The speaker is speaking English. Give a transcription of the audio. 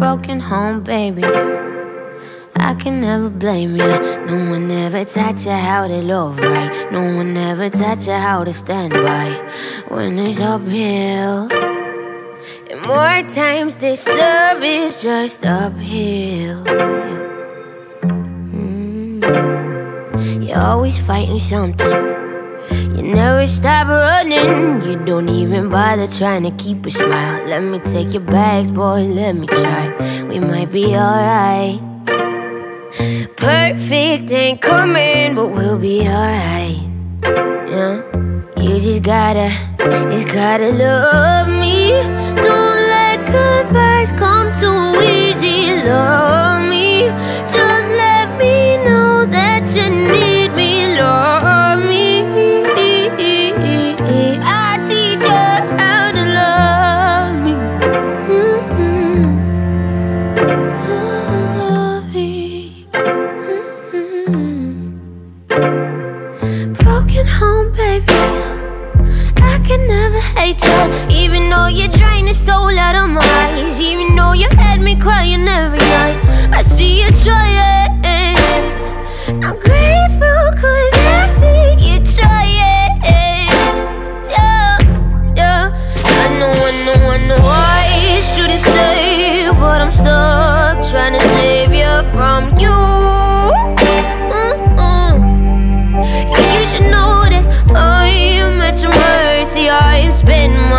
broken home, baby. I can never blame you. No one ever taught you how to love right. No one ever taught you how to stand by when it's uphill. And more times this love is just uphill. Mm. You're always fighting something. You never stop running. You don't even bother trying to keep a smile. Let me take your bags, boy. Let me try. We might be alright. Perfect ain't coming, but we'll be alright. Yeah. You just gotta, just gotta love me. Don't let goodbyes come too easy. Love me. Just let me know that you need taking home, baby. I can never hate you Even though you drain the soul out of my eyes. Even though you had me crying every night. spend